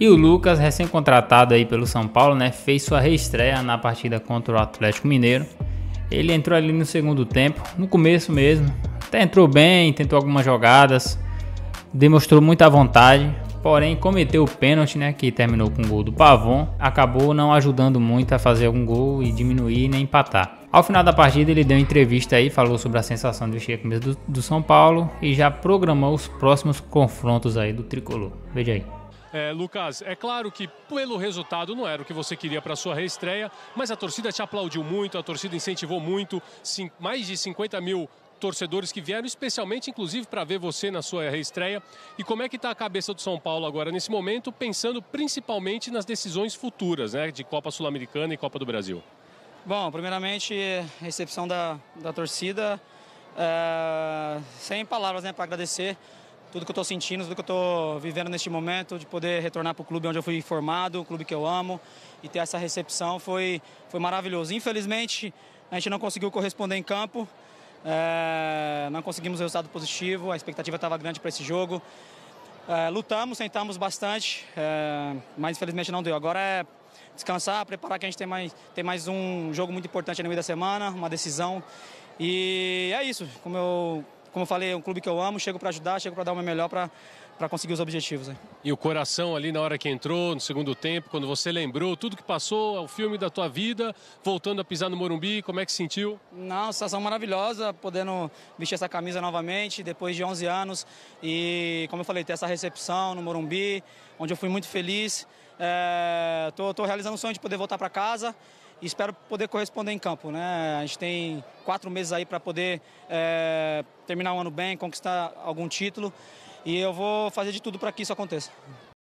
E o Lucas, recém-contratado aí pelo São Paulo, né, fez sua reestreia na partida contra o Atlético Mineiro. Ele entrou ali no segundo tempo, no começo mesmo, até entrou bem, tentou algumas jogadas, demonstrou muita vontade, porém cometeu o pênalti, né, que terminou com o gol do Pavon, acabou não ajudando muito a fazer algum gol e diminuir nem empatar. Ao final da partida ele deu entrevista aí, falou sobre a sensação de vestir a camisa do, do São Paulo e já programou os próximos confrontos aí do Tricolor. Veja aí. É, Lucas, é claro que pelo resultado não era o que você queria para sua reestreia, mas a torcida te aplaudiu muito, a torcida incentivou muito, sim, mais de 50 mil torcedores que vieram especialmente, inclusive, para ver você na sua reestreia. E como é que está a cabeça do São Paulo agora nesse momento, pensando principalmente nas decisões futuras, né, de Copa Sul-Americana e Copa do Brasil? Bom, primeiramente, recepção da, da torcida, é, sem palavras, né, para agradecer tudo que eu estou sentindo, tudo que eu estou vivendo neste momento, de poder retornar para o clube onde eu fui formado, o clube que eu amo, e ter essa recepção foi, foi maravilhoso. Infelizmente, a gente não conseguiu corresponder em campo, é, não conseguimos resultado positivo, a expectativa estava grande para esse jogo. É, lutamos, tentamos bastante, é, mas infelizmente não deu. Agora é descansar, preparar que a gente tem mais, tem mais um jogo muito importante no meio da semana, uma decisão. E é isso, como eu como eu falei, é um clube que eu amo, chego para ajudar, chego para dar o meu melhor para conseguir os objetivos. Né? E o coração ali na hora que entrou, no segundo tempo, quando você lembrou tudo que passou, o filme da tua vida, voltando a pisar no Morumbi, como é que sentiu? Não, sensação maravilhosa, podendo vestir essa camisa novamente, depois de 11 anos. E, como eu falei, ter essa recepção no Morumbi, onde eu fui muito feliz. Estou é, realizando o sonho de poder voltar para casa e espero poder corresponder em campo. Né? A gente tem quatro meses aí para poder é, terminar o ano bem, conquistar algum título e eu vou fazer de tudo para que isso aconteça.